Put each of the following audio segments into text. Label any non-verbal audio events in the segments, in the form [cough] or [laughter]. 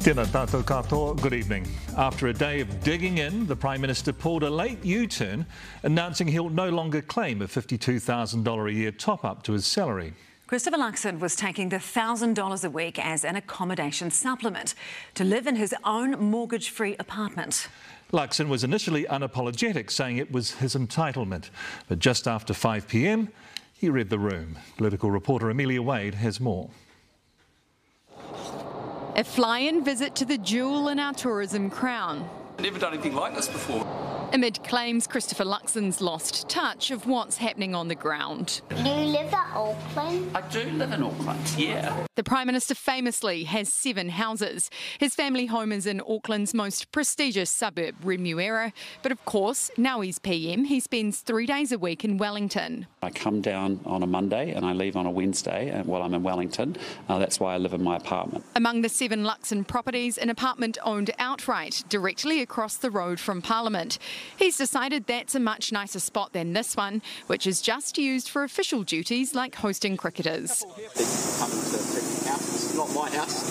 Tēnā tātou katoa, good evening. After a day of digging in, the Prime Minister pulled a late U-turn, announcing he'll no longer claim a $52,000 a year top-up to his salary. Christopher Luxon was taking the $1,000 a week as an accommodation supplement to live in his own mortgage-free apartment. Luxon was initially unapologetic, saying it was his entitlement. But just after 5pm, he read the room. Political reporter Amelia Wade has more. A fly-in visit to the jewel in our tourism crown. I've never done anything like this before. Amid claims Christopher Luxon's lost touch of what's happening on the ground. Do you live at Auckland? I do live in Auckland, yeah. The Prime Minister famously has seven houses. His family home is in Auckland's most prestigious suburb, Remuera. But of course, now he's PM, he spends three days a week in Wellington. I come down on a Monday and I leave on a Wednesday uh, while I'm in Wellington. Uh, that's why I live in my apartment. Among the seven Luxon properties, an apartment owned outright, directly across the road from Parliament. He's decided that's a much nicer spot than this one, which is just used for official duties like hosting cricketers. Is not my house,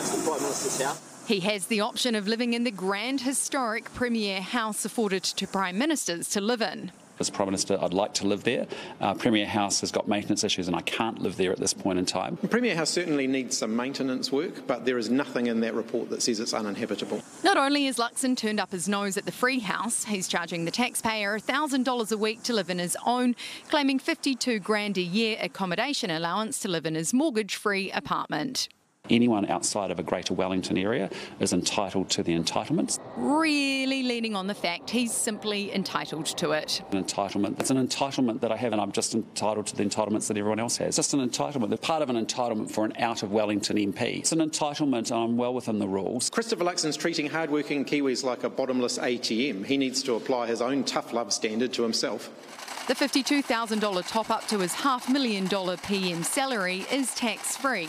it's the Prime Minister's house. He has the option of living in the grand historic Premier House afforded to Prime Ministers to live in. As Prime Minister, I'd like to live there. Uh, Premier House has got maintenance issues and I can't live there at this point in time. Premier House certainly needs some maintenance work, but there is nothing in that report that says it's uninhabitable. Not only has Luxon turned up his nose at the free house, he's charging the taxpayer $1,000 a week to live in his own, claiming 52 grand a year accommodation allowance to live in his mortgage-free apartment. Anyone outside of a greater Wellington area is entitled to the entitlements. Really leaning on the fact he's simply entitled to it. An entitlement. It's an entitlement that I have, and I'm just entitled to the entitlements that everyone else has. Just an entitlement. They're part of an entitlement for an out of Wellington MP. It's an entitlement, and I'm well within the rules. Christopher Luxon's treating hardworking Kiwis like a bottomless ATM. He needs to apply his own tough love standard to himself. The $52,000 top up to his half million dollar PM salary is tax free.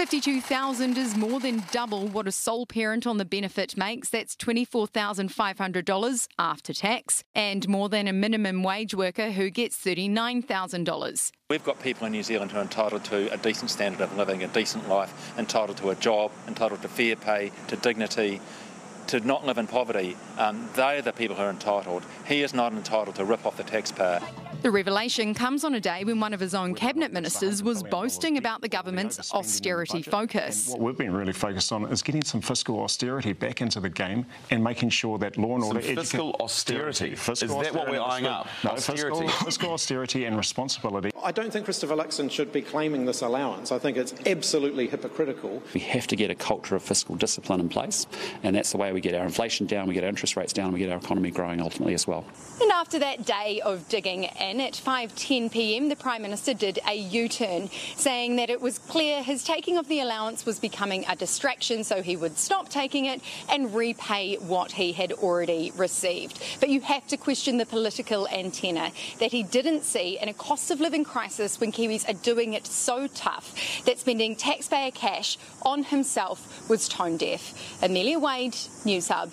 52,000 is more than double what a sole parent on the benefit makes. That's $24,500 after tax and more than a minimum wage worker who gets $39,000. We've got people in New Zealand who are entitled to a decent standard of living, a decent life, entitled to a job, entitled to fair pay, to dignity, to not live in poverty. Um, they're the people who are entitled. He is not entitled to rip off the taxpayer. The revelation comes on a day when one of his own cabinet ministers was boasting about the government's austerity focus. What we've been really focused on is getting some fiscal austerity back into the game and making sure that law and order... Some fiscal austerity? Fiscal is that what we're eyeing up? No, austerity. Fiscal, [laughs] fiscal austerity and responsibility. I don't think Christopher Luxon should be claiming this allowance. I think it's absolutely hypocritical. We have to get a culture of fiscal discipline in place, and that's the way we get our inflation down, we get our interest rates down, we get our economy growing ultimately as well. And after that day of digging in at 5:10 p.m., the Prime Minister did a U-turn, saying that it was clear his taking of the allowance was becoming a distraction, so he would stop taking it and repay what he had already received. But you have to question the political antenna that he didn't see in a cost of living crisis when Kiwis are doing it so tough that spending taxpayer cash on himself was tone deaf. Amelia Wade, Newshub.